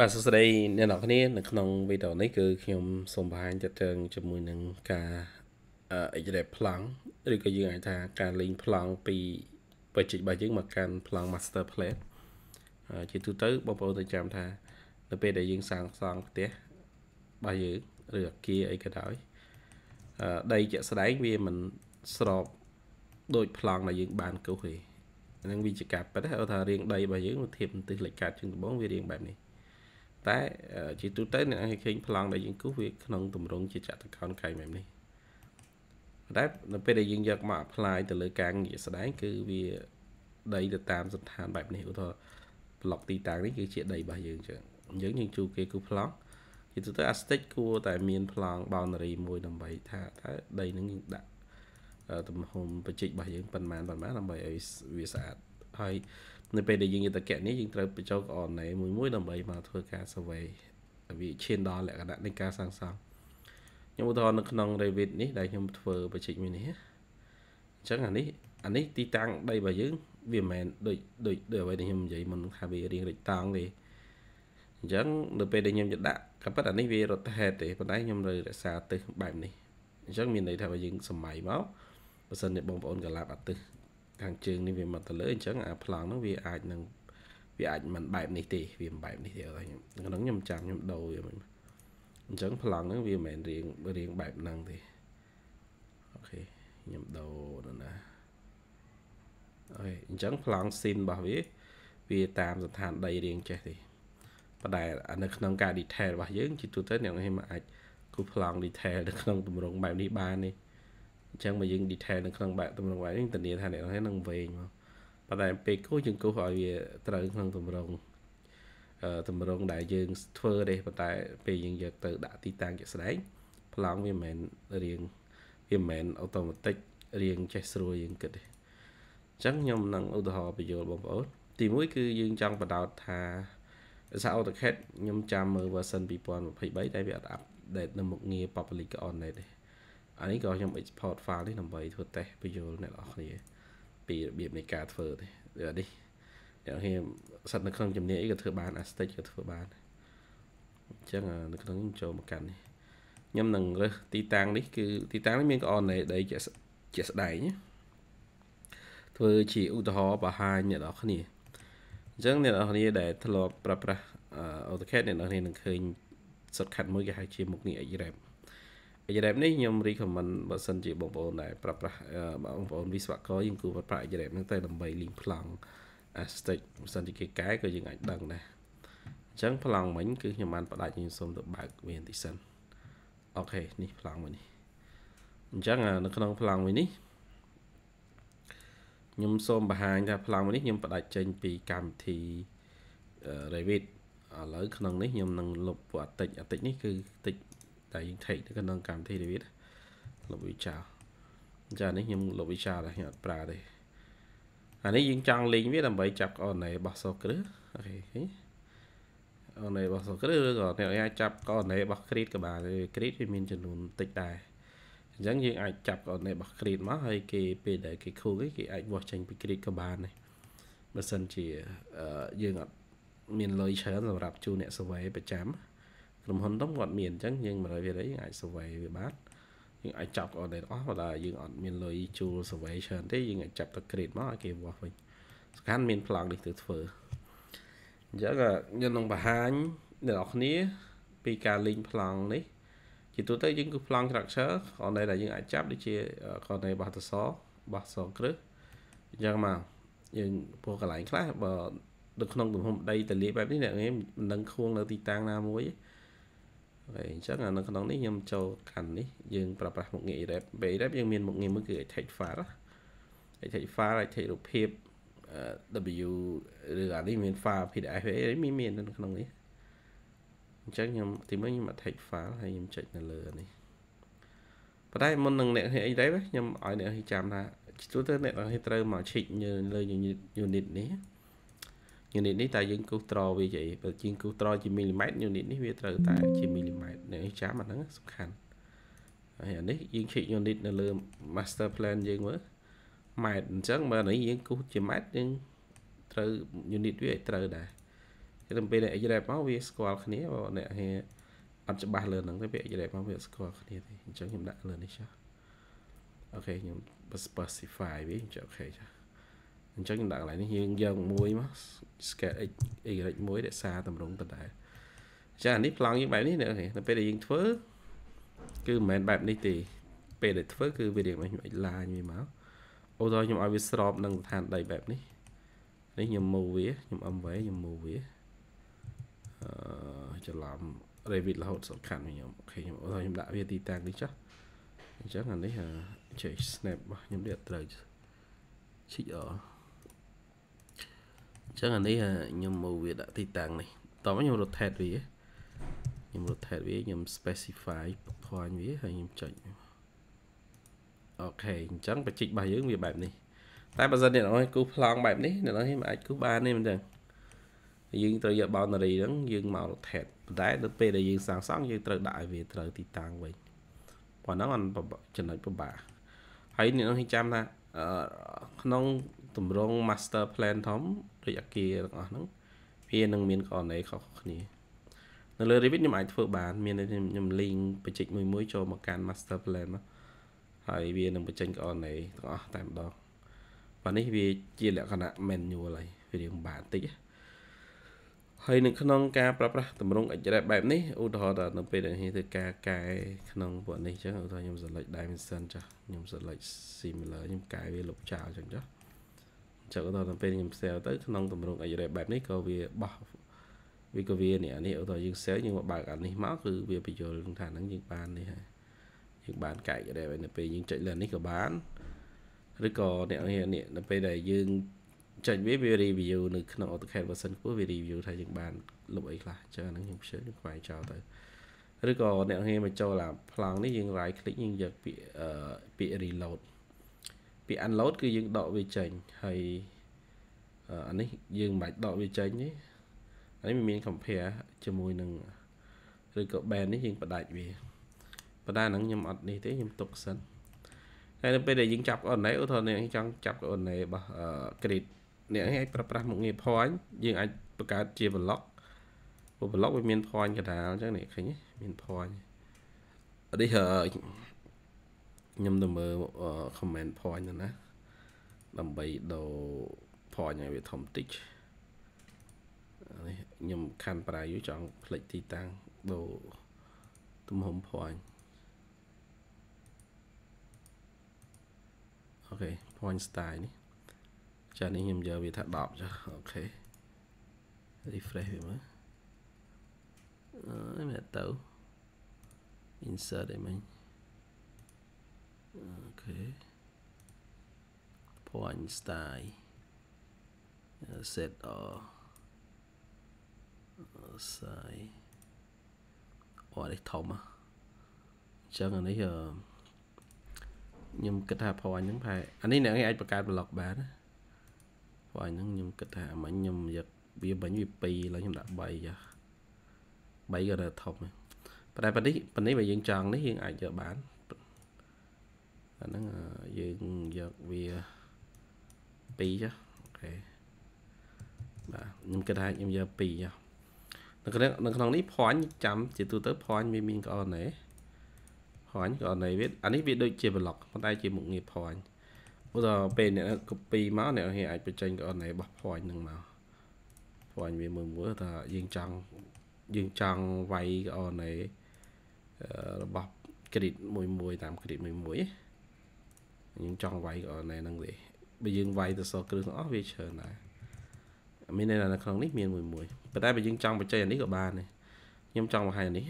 បាទសួស្តីអ្នកនរគ្នានៅក្នុងវីដេអូនេះគឺខ្ញុំសូមបង្ហាញទាក់ទងជាមួយនឹងការ extract ប្លង់ឬក៏យើងអាចថាការលេងប្លង់ពីបច្ចេករបស់យើងមកកាន់ប្លង់ master plate ជាទូទៅបងប្អូនត្រូវចាំថានៅពេលដែលយើងសាងសង់ផ្ទះរបស់យើងឬអគារអីក៏ដោយដីជាក់ស្ដែងវាមិនស្របដូចប្លង់ដែលយើងបានគូសទេហ្នឹងវាជាការប៉ិតហៅថារាងដីរបស់យើងធៀបទិសលេខកាត់ជាងដំបូងវារាងបែបនេះ តែជាទូទៅអ្នកឲ្យឃើញប្លង់ដែលយើងគូសវាក្នុងទម្រង់ជាចតុកោណកែងបែបនេះតែនៅពេលដែលយើងយកមក apply ទៅលើការងារស្ដែងគឺវាដីទៅតាមសន្តានបែបនេះឧទាហរណ៍ប្លុកទីតាំងនេះគឺជាដីរបស់យើងចឹងយើងយើងជួគេគូប្លង់ជាទូទៅអាស្តិចគួរតែមានប្លង់ boundary មួយដើម្បីថាថាដីនឹងយើងដាក់ទំហំបច្ចេករបស់យើងប៉ុន្មានប៉ុន្មានដើម្បីឲ្យវាស្អាតហើយ នៅពេលដែលយើងយកតកៈនេះយើងត្រូវបញ្ចូលក្អនណេមួយមួយដើម្បីមកធ្វើការ survey វាឈានដល់លក្ខណៈនៃការសាងសង់ខ្ញុំឧទាហរណ៍នៅក្នុង Revit នេះដែលខ្ញុំធ្វើបច្ចេកមួយនេះអញ្ចឹងអានេះអានេះទីតាំងដីរបស់យើងវាមិនមែនដូចដូចដូចអ្វីដែលខ្ញុំនិយាយមុនថាវារៀងរិចតង់ទេអញ្ចឹងនៅពេលដែលខ្ញុំจะដាក់ក៏ប៉ុន្តែអានេះវារត់ហេតទេប៉ុន្តែខ្ញុំត្រូវរក្សាទិសបែបនេះអញ្ចឹងមានន័យថាបើយើងសម័យមកបើសិនជាបងប្អូនកាឡាប់អាទិស ខាងជើងនេះវាមកទៅលើអញ្ចឹងអាប្លង់ហ្នឹងវាអាចនឹងវាអាចមិនបែបនេះទេវាមិនបែបនេះទេខ្ញុំក្នុងខ្ញុំចាំខ្ញុំដូរវាមិនអញ្ចឹងប្លង់ហ្នឹងវាមិនមែនរៀងរៀងបែបហ្នឹងទេអូខេខ្ញុំដូរទៅណាអូខេអញ្ចឹងប្លង់ស៊ីនរបស់វាវាតាមស្ថានដីរៀងចេះទេប៉ុន្តែនៅក្នុងការ detail របស់យើងជាទូទៅអ្នកខ្ញុំអាចគូប្លង់ detail នៅក្នុងទម្រង់បែបនេះបាននេះ អញ្ចឹងបើយើង detail នៅក្នុងបែបទម្រង់បែបនេះធានាថាអ្នកនរនឹងវែងមកប៉ុន្តែពេលគូសយើងគូសឲ្យវាត្រូវក្នុងទម្រង់អឺទម្រង់ដែលយើងធ្វើទេប៉ុន្តែពេលយើងយកទៅដាក់ទីតាំងជាក់ស្ដែងប្លង់វាមិនមែនរៀងវាមិនមែនអូតូម៉ាទិករៀងចេះស្រួលយើងគិតទេអញ្ចឹងខ្ញុំនឹងឧទាហរណ៍បញ្យល់បងប្អូនទីមួយគឺយើងចង់បដោតថាភាសា AutoCAD ខ្ញុំចាំមើល version 2023តែវាអត់ update នៅមុខងារ public on ទេ អានេះក៏ខ្ញុំ export file នេះដើម្បីធ្វើតេស្តបញ្យល់អ្នកនរគ្នាពីរបៀបនៃការធ្វើទេអានេះអ្នកខ្ញុំសិតនៅក្នុងជំនាញអីក៏ធ្វើបាន Astic ក៏ធ្វើបានអញ្ចឹងនៅក្នុងខ្ញុំចូលមកកាន់នេះខ្ញុំនឹងរើសទីតាំងនេះគឺទីតាំងនេះមានក្អនដីជាជាស្ដែងធ្វើជាឧទាហរណ៍បង្ហាញអ្នកនរគ្នាអញ្ចឹងអ្នកនរគ្នាដែលធ្លាប់ប្រើប្រាស់ AutoCAD អ្នកនរគ្នានឹងឃើញ shortcut មួយគេហៅជាមុខងារ Xrep Xrep នេះខ្ញុំ recommend បើសិនជាបងប្អូនដែលប្រើប្រាស់បងប្អូនវិស្វករយើងគួរប្រើប្រាស់ Xrep ហ្នឹងទៅដើម្បីលីងប្លង់ Astic បើសិនជាគេកែក៏យើងអាចដឹងដែរអញ្ចឹងប្លង់មិញគឺខ្ញុំបានផ្ដាច់ខ្ញុំសូមទៅបើកវាបន្តិចសិនអូខេនេះប្លង់មួយនេះអញ្ចឹងនៅក្នុងប្លង់មួយនេះខ្ញុំសូមបង្ហាញថាប្លង់មួយនេះខ្ញុំផ្ដាច់ចេញពីកម្មវិធី Revit ឥឡូវក្នុងនេះខ្ញុំនឹងលុបពួកអតិចអតិចនេះគឺតិច តែយើង take ទៅក្នុងកម្មវិធី Revit លុបវាចោលចានេះខ្ញុំលុបវាចោលខ្ញុំអត់ប្រើទេអានេះយើងចង់លេងវាដើម្បីចាប់កននៃរបស់សូគ្រឹះអូខេអូននៃរបស់សូគ្រឹះឬក៏អ្នកអាចចាប់កននៃរបស់ create ក៏បានគ្រីតវាមានចំនួនតិចដែរអញ្ចឹងយើងអាចចាប់កននៃរបស់ create មកហើយគេពេលដែលគេខូគេអាចវាស់ចេញពី create ក៏បានដែរបើសិនជាយើងអត់មានលុយច្រើនសម្រាប់ជួអ្នក survey ប្រចាំ ក្រុមហ៊ុនទៅគាត់មានអញ្ចឹងយើង100%យើងអាច survey វាបានយើងអាចចាប់អត់ទាំងអស់បើថាយើងអត់មានលុយជួល survey ច្រើនទេយើងអាចចាប់ទៅ create មកឲ្យគេវាស់វិញសំខាន់មានប្លង់នេះទៅធ្វើអញ្ចឹងខ្ញុំនឹងបង្ហាញអ្នកនរគ្នាពីការលេងប្លង់នេះជាទូទៅយើងគឺប្លង់ structure គ្រាន់តែដែលយើងអាចចាប់ដូចជាគ្រាន់តែបោះតសបោះសគ្រឹះអញ្ចឹងមកយើងពោះកន្លែងខ្លះបើនៅក្នុងទំហំដីតលាបែបនេះអ្នកងាយមិនដឹងខួងនៅទីតាំងណាមួយទេ ហើយអញ្ចឹងនៅក្នុងនេះខ្ញុំចូលកាន់នេះយើងប្រើប្រាស់មុខងារ Erep ពេល Erep យើងមានមុខងារមួយគឺ attach file attach file attach រូបភាព W ឬអានេះមាន file PDF អីមានមាននៅក្នុងនេះអញ្ចឹងខ្ញុំទីមួយខ្ញុំ attach file ហើយខ្ញុំចុចនៅលើនេះប៉ុន្តែមុននឹងអ្នកអីដែរខ្ញុំឲ្យអ្នកចាំថាទូទៅអ្នកត្រូវមកឈិចលើ unit នេះ unit នេះតើយើងគូសត្រវាជាបើជាងគូសត្រជាមីលីម៉ែត្រ unit នេះវាត្រូវតែជាមីលីម៉ែត្រនេះចាំអាហ្នឹងសំខាន់ហើយអានេះយើង check unit នៅលើ master plan យើងមើលម៉ែត្រអញ្ចឹងបើនេះយើងគូសជាម៉ែត្រយើងត្រូវ unit វាឲ្យត្រូវដែរតែពេលអ្នក href មកវាស្គាល់គ្នាបើអ្នកហេអត់ច្បាស់លើហ្នឹងទេពេល href មកវាស្គាល់គ្នាទេអញ្ចឹងខ្ញុំដាក់លើនេះចាអូខេខ្ញុំ specify វាចុចអូខេចា អញ្ចឹងខ្ញុំដាក់កន្លែងនេះយើងយកមួយមក scale x y មួយដែលសារតម្រងដដែលចាអានេះប្លង់យើងបែបនេះនៅពេលដែលយើងធ្វើគឺមិនមែនបែបនេះទេពេលដែលធ្វើគឺវារៀងមកខ្ញុំអាចឡាញវាមកឧទាហរណ៍ខ្ញុំឲ្យវាស្របនឹងស្ថានដីបែបនេះនេះខ្ញុំ move វាខ្ញុំ M វាខ្ញុំ move វាអឺច្រឡំ Revit រហូតសំខាន់ខ្ញុំអូខេខ្ញុំឧទាហរណ៍ខ្ញុំដាក់វាទីតាំងនេះចុះអញ្ចឹងអានេះចេះ snap របស់ខ្ញុំនេះអត់ត្រូវ CR អញ្ចឹងអានេះខ្ញុំ move វាដាក់ទីតាំងនេះតោះខ្ញុំ rotate វាខ្ញុំ rotate វាខ្ញុំ specify point វាហើយខ្ញុំចុចអូខេអញ្ចឹងបច្ចិករបស់យើងវាបែបនេះតែបើសិនអ្នកនរគូប្លង់បែបនេះអ្នកនរមិនអាចគូបានទេមែនទេយើងត្រូវយក boundary ហ្នឹងយើងមក rotate ប៉ុន្តែដល់ពេលដែលយើងសាងសង់យើងត្រូវដាក់ឲ្យវាត្រូវទីតាំងវិញប៉ុណ្ណឹងអត់ចំណុចពិបាកហើយអ្នកនរចាំថាក្នុង ទម្រង់ master plan ធំដូចអាគារទាំងអស់ហ្នឹងវានឹងមានករណីខុសគ្នានៅលើ Revit ខ្ញុំអាចធ្វើបាន មានខ្ញុំ link បច្ចេកមួយមួយចូលមកកាន់ master plan មកហើយវានឹងបញ្ចេញករណីទាំងអស់តែម្ដងបាទនេះវាជាលក្ខណៈ manual ហើយវារៀងបានតិចហើយនៅក្នុងការប្រើប្រាស់តម្រង់ Express បែបនេះឧទាហរណ៍ថានៅពេលដែលធ្វើការកែក្នុងពួកនេះចឹងឧទាហរណ៍ខ្ញុំ select dimension ចាស់ខ្ញុំ select similar ខ្ញុំកែវាលុបចោលចឹងចាស់ ចឹងឧទាហរណ៍ទៅពេលខ្ញុំ save ទៅក្នុងតម្រង់ Express បែបនេះក៏វាបោះវាក៏វានេះអានេះឧទាហរណ៍យើង save យើងបើកអានេះមកគឺវាបញ្យល់ថាហ្នឹងយើងបាននេះហើយយើងបានកែកដែរនៅពេលយើងចុចលើនេះក៏បានឬក៏អ្នកនេះនៅពេលដែលយើងចុចវាវា review នៅក្នុង AutoCAD version ខ្ពស់វា review ថាយើងបានលុបអីខ្លះអញ្ចឹងអាហ្នឹងខ្ញុំព្យាយាមខ្វាយចោលទៅឬក៏អ្នកនេះមកចូលអាប្លង់នេះយើង right click យើងយកពាក្យអឺពាក្យ reload ពាក្យ unload គឺយើងដកវាចេញហើយអានេះយើងមិនបាច់ដកវាចេញទេអានេះមិនមាន compare ជាមួយនឹងឬក៏ band នេះយើងបដាច់វាប៉ុន្តែហ្នឹងខ្ញុំអត់នេះទេខ្ញុំទុកសិនហើយនៅពេលដែលយើងចាប់ coordinate ឧទាហរណ៍អ្នកចង់ចាប់ coordinate របស់ grid អ្នកនេះអាចប្រើប្រាស់មុខងារ point យើងអាចបង្កើតជា block ព្រោះ block វាមាន point កណ្ដាលអញ្ចឹងនេះឃើញមាន point នេះ ខ្ញុំទៅមើល comment point ទៅណាដើម្បីដូរ point ឲ្យវាធំតិចនេះខ្ញុំខាន់ប្រាយចង់ផ្លេចទីតាំងដូរទំហំ point អូខេ point style នេះចានេះខ្ញុំយកវាថា10ចាអូខេ refresh វាមើលអឺមែនទៅ insert អីមិញ OK point style set or size អូនេះធំអញ្ចឹងអានេះអឺខ្ញុំគិតថា point ហ្នឹងប្រហែលអានេះអ្នកអាចបង្កើត block បានណា point ហ្នឹងខ្ញុំគិតថាមិញខ្ញុំយកវាបាញ់វា2ឡើយខ្ញុំដាក់3ចា3ក៏នៅធំប៉ុន្តែប៉ុណ្នេះប៉ុណ្នេះបើយើងចង់នេះយើងអាចយកបាន អាហ្នឹងយើងយកវា2ចាអូខេបាទខ្ញុំគិតថាខ្ញុំយក2ចានៅក្នុងនៅក្នុងនេះ point ចាំជាទូទៅ point វាមានក្អនណែ point ក៏នៃវាអានេះវាដូចជា block ប៉ុន្តែជាមុខងារ point ឧទាហរណ៍ពេលអ្នក copy មកអ្នកអាចបញ្ចេញក៏នៃរបស់ point ហ្នឹងមក point វាមើលមើលថាយើងចង់យើងចង់វាយក៏នៃរបស់ grid មួយមួយតាម grid មួយមួយ យើងចង់វាយក៏នៃហ្នឹងទេបើយើងវាយទៅសគ្រឿងទាំងអស់វាច្រើនដែរមាននៅក្នុងនេះមានមួយមួយប៉ុន្តែបើយើងចង់បញ្ចេញអានេះក៏បានដែរខ្ញុំចង់បង្ហាញអានេះ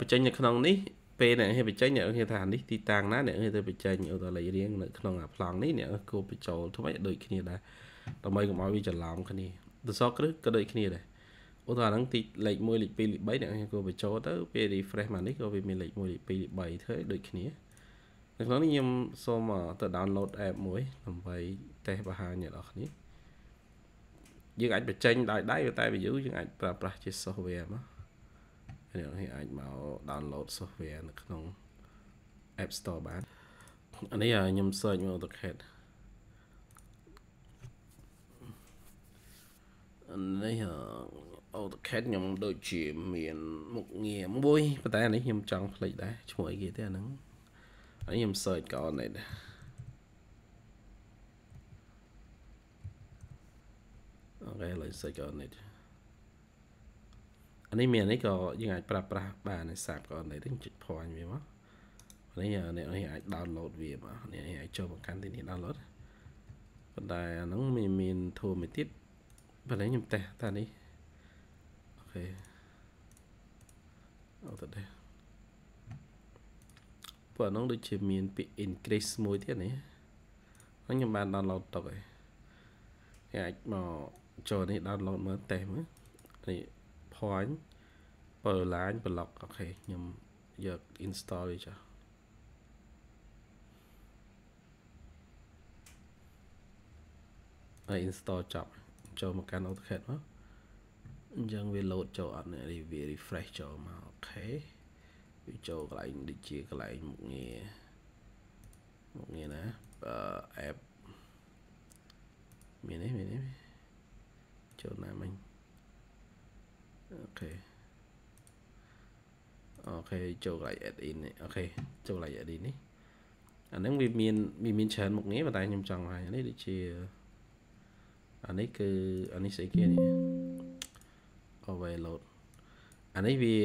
បញ្ចេញនៅក្នុងនេះពេលអ្នកហេបញ្ចេញអ្នកគេថានេះទីតាំងណាអ្នកគេទៅបញ្ចេញឧទាហរណ៍លេខរៀងនៅក្នុងអាប្លង់នេះអ្នកគោបញ្ចូលថ្មីដូចគ្នាដែរដើម្បីកុំឲ្យវាច្រឡំគ្នាទសគ្រឹះក៏ដូចគ្នាដែរឧទាហរណ៍ហ្នឹងទីលេខ1លេខ2លេខ3អ្នកគេគោបញ្ចូលទៅពេល refresh មកនេះក៏វាមានលេខ1លេខ2លេខ3ធ្វើដូចគ្នា នៅក្នុងនេះខ្ញុំសូមទៅ download app មួយដើម្បីតេស្តបង្ហាញអ្នកនរគ្នាយើងអាចបញ្ចេញដោយដៃតែ view យើងអាចប្រើប្រាស់ជា software មកអ្នកនេះអាចមក download software នៅក្នុង App Store បានអានេះខ្ញុំ search មក AutoCAD នេះ AutoCAD ខ្ញុំដូចជាមានមុខងារមួយប៉ុន្តែអានេះខ្ញុំចង់ផ្លេចដែរឈ្មោះអីគេទេអាហ្នឹង អានេះខ្ញុំ search ក៏អត់ដែរអូខេឡើយ search ក៏អត់ដែរអានេះមាននេះក៏យើងអាចប្រើប្រាស់បានในសាបក៏អត់ដែរចុច point វាមកនេះនេះនេះអាច download វាមកនេះអាចចូលមកកាន់ទីនេះ download ប៉ុន្តែអាហ្នឹងមានមានធូរមួយទៀតប៉ុន្តែខ្ញុំតេស្តតានេះអូខេអូទៅ ដែរព្រោះអាហ្នឹងដូចជាមានពាក្យ increase មួយទៀតនេះហ្នឹងខ្ញុំបាន download ទុកហើយអាចមកចូលនេះ download មើលតេស្តមើលនេះ point per line block អូខេខ្ញុំយក install វាចាស់ហើយ install ចប់ចូលមកកាន់ AutoCAD មកអញ្ចឹងវា load ចូលអត់នេះវា refresh ចូលមកអូខេ វាចូលកន្លែងដូចជាកន្លែងមុខងារមុខងារណាអឺ app មាននេះមាននេះចូលណាមិញ OK OK ចូលកន្លែង add in នេះ OK ចូលកន្លែង add in នេះអាហ្នឹងវាមានវាមានច្រើនមុខងារប៉ុន្តែខ្ញុំចង់ឲ្យនេះដូចជាអានេះគឺអានេះស្អីគេនេះ overload អានេះវា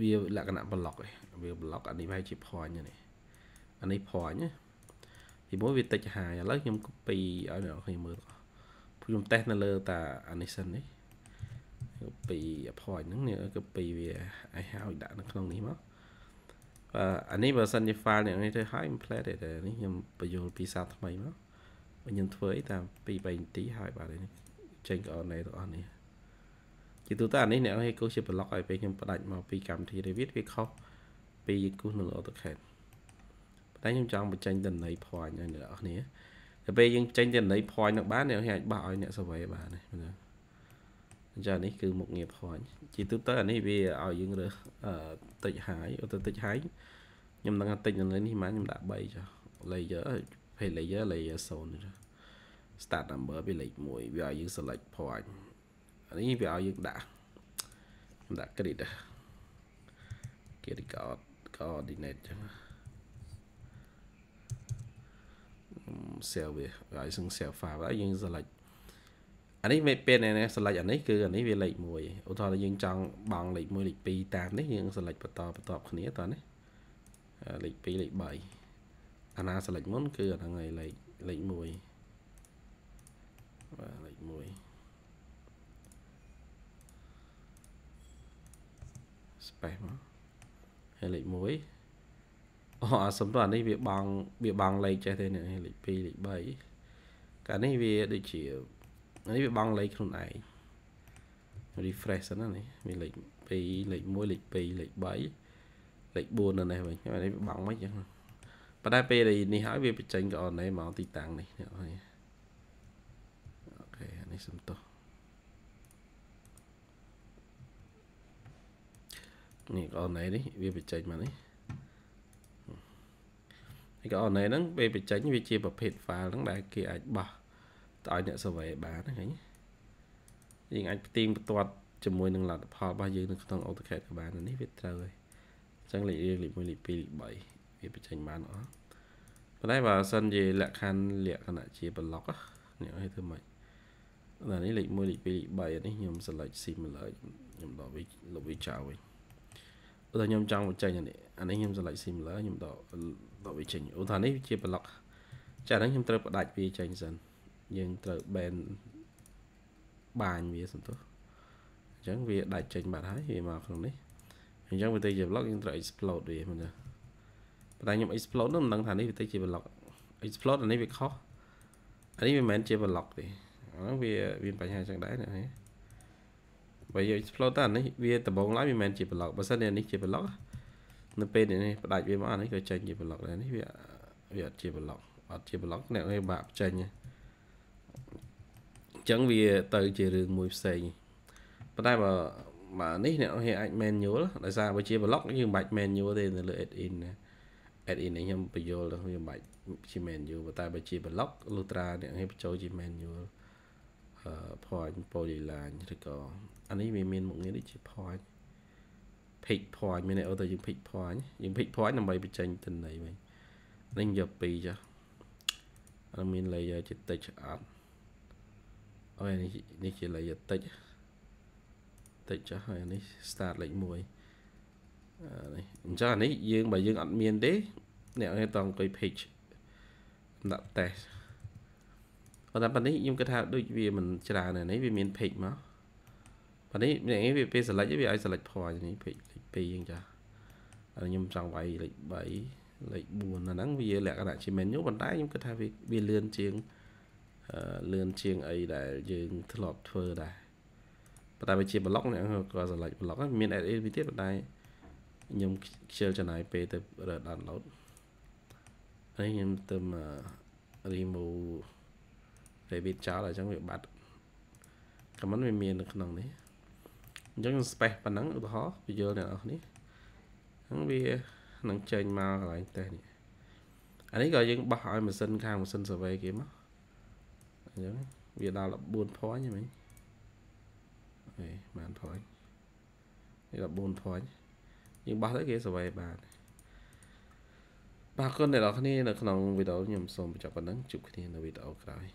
វាលក្ខណៈ block ឯងវា block អានេះវាជា point នេះអានេះ point ណាទីមួយវាតិចហាយឥឡូវខ្ញុំ copy ឲ្យអ្នកគ្នាមើលខ្ញុំតេស្តនៅលើតាអានេះសិននេះ copy point ហ្នឹងនេះ copy វាឲ្យហើយដាក់នៅក្នុងនេះមកបាទអានេះបើសិនជា file អ្នកនេះទៅហើយ template ទេនេះខ្ញុំបញ្យល់ពីសារថ្មីមកខ្ញុំធ្វើអីតាម2 3នាទីហើយបាទនេះចេញកអនេទាំងអស់នេះ ជាទូទៅអានេះអ្នកឲ្យគូសជាប្លុកឲ្យពេលខ្ញុំផ្ដាច់មកពីកម្មវិធី Revit វាខុសពីគូសនៅ AutoCAD តែខ្ញុំចង់បញ្ចេញតំណែង point ឲ្យអ្នកនរគ្នាតែពេលយើងចេញតំណែង point នឹងបានអ្នកអាចបោះឲ្យអ្នក survey បានណាអញ្ចឹងនេះគឺមុខងារ point ជាទូទៅអានេះវាឲ្យយើងរើសតិចហើយអូទៅតិចហើយខ្ញុំដឹងថាតិចនៅនេះប៉ុន្មានខ្ញុំដាក់3ចុះ layer ភេទ layer layer 0 start number វាលេខ1វាឲ្យយើង select point អា នេះវាឲ្យយើងដាក់ខ្ញុំដាក់ grid គេ record coordinate ចឹង cell វាឲ្យសឹង cell file ហើយយើង select អានេះមិនពេលនេះ select អានេះគឺអានេះវាលេខ1ឧទាហរណ៍យើងចង់បង់លេខ1លេខ2តាមនេះយើង select បន្តបន្តគ្នាតោះនេះលេខ2លេខ3អាណា select មុនគឺអាហ្នឹងឯងលេខលេខ1បាទលេខ1 space មកហើយលេខ1អូអាសំដៅអានេះវាបងវាបងលេខចេះទេនេះលេខ2លេខ3កាលនេះវាដូចជាអានេះវាបងលេខខ្លួនឯង refresh សិនណានេះវាលេខ2លេខ1លេខ2លេខ3លេខ4នៅនេះវិញអានេះវាបងមិនចឹងប៉ុន្តែពេលនេះហើយវាបញ្ចេញកអនេមកទីតាំងនេះអ្នកហើយអូខេអានេះសំទោស នេះកអនេនេះវាបញ្ចេញមកនេះនេះកអនេហ្នឹងពេលបញ្ចេញវាជាប្រភេទ file ហ្នឹងដែលគេអាចបោះទៅឲ្យអ្នក survey បានហ្នឹងយើងអាចផ្ទៀងផ្ទាត់ជាមួយនឹងលទ្ធផលរបស់យើងនៅក្នុង AutoCAD ក៏បាននេះវាត្រូវហើយអញ្ចឹងលេខរៀងលេខ1លេខ2លេខ3វាបញ្ចេញបានអស់ប៉ុន្តែបើសិនជាលក្ខខណ្ឌលក្ខណៈជា block នេះឲ្យធ្វើម៉េចដល់នេះលេខ1លេខ2លេខ3នេះខ្ញុំ select similar ខ្ញុំដកវាលុបវាចោលវិញ ឧទាហរណ៍ខ្ញុំចង់បញ្ចេញអានេះអានេះខ្ញុំ select similar ខ្ញុំដកដកវាចេញឧទាហរណ៍នេះជា block ចា៎ហ្នឹងខ្ញុំត្រូវផ្ដាច់វាចេញសិនយើងត្រូវ ban បាញវាសន្តោសអញ្ចឹងវាដាច់ចេញបាត់ហើយវាមកក្នុងនេះអញ្ចឹងវាទៅជា block យើងត្រូវ explode វាមើលណាប៉ុន្តែខ្ញុំ explode នោះមិនដឹងថានេះវាទៅជា block explode អានេះវាខុសអានេះវាមិនមែនជា block ទេអាហ្នឹងវាមានបញ្ហាចឹងដែរណា បើយើង explode ទៅអានេះវាដំបងឡើយវាមិនមែនជា block បើសិនជានេះជា block នៅពេលនេះផ្ដាច់វាមកអានេះក៏ចេញជា block ដែរនេះវាវាអត់ជា block អត់ជា block អ្នកគេបាក់ចេញអញ្ចឹងវាទៅជារឿងមួយផ្សេងប៉ុន្តែបើបើនេះអ្នកអាច manual ដោយសារបើជា block យើងមិនបាច់ manual ទេនៅលើ add in ណា add in នេះខ្ញុំបញ្យល់ទៅវាមិនបាច់ជា menu តែបើជា block លុះត្រាអ្នកឲ្យបញ្ចូលជា menu ហ point polyline ឬក៏អានេះវាមានមុខងារដូចជា point pick point មានន័យអូទៅយើង pick point យើង pick point ដើម្បីបញ្ចេញទិន្នន័យវិញនេះយក2ចាអាមាន layer ជា text អត់អូយនេះនេះជា layer text text ចាហើយនេះ start លេខ1នេះអញ្ចឹងអានេះយើងបើយើងអត់មានទេអ្នកគេតអង្គុយ page ដាក់ test ប៉ុន្តែប៉ុណ្នេះខ្ញុំគិតថាដូចវាមិនច្រើននេះវាមាន page មកប៉ុន្នេះអ្នកនេះវាពេល select វាឲ្យ select point នេះ page លេខ2អញ្ចឹងហើយខ្ញុំចង់វាយលេខ3លេខ4អាហ្នឹងវាលក្ខណៈជា menu ប៉ុន្តែខ្ញុំគិតថាវាវាលឿនជាងលឿនជាងអីដែលយើងធ្លាប់ធ្វើដែរប៉ុន្តែវាជា block អ្នកក៏ select block មាន add in វាទៀតប៉ុន្តែខ្ញុំខ្ជិលចំណាយពេលទៅ download ហើយខ្ញុំទៅ remove Revit ចោលអញ្ចឹងវាបាត់ comment វាមាននៅក្នុងនេះអញ្ចឹង space ប៉ុណ្ណឹងឧទាហរណ៍ពយល់អ្នកនរគ្នាហ្នឹងវានឹងចេញមកកន្លែងតេស្តនេះអានេះក៏យើងបោះឲ្យម៉ាស៊ីនខាងម៉ាស៊ីន survey គេមកអញ្ចឹងវាដល់14 point ហ្នឹងមិញអេបាន point នេះ14 point យើងបោះទៅគេ survey បានបាទអរគុណអ្នកនរគ្នានៅក្នុងវីដេអូខ្ញុំសូមបញ្ចប់ប៉ុណ្ណឹងជួបគ្នានៅវីដេអូក្រោយ